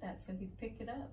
that's going to be pick it up.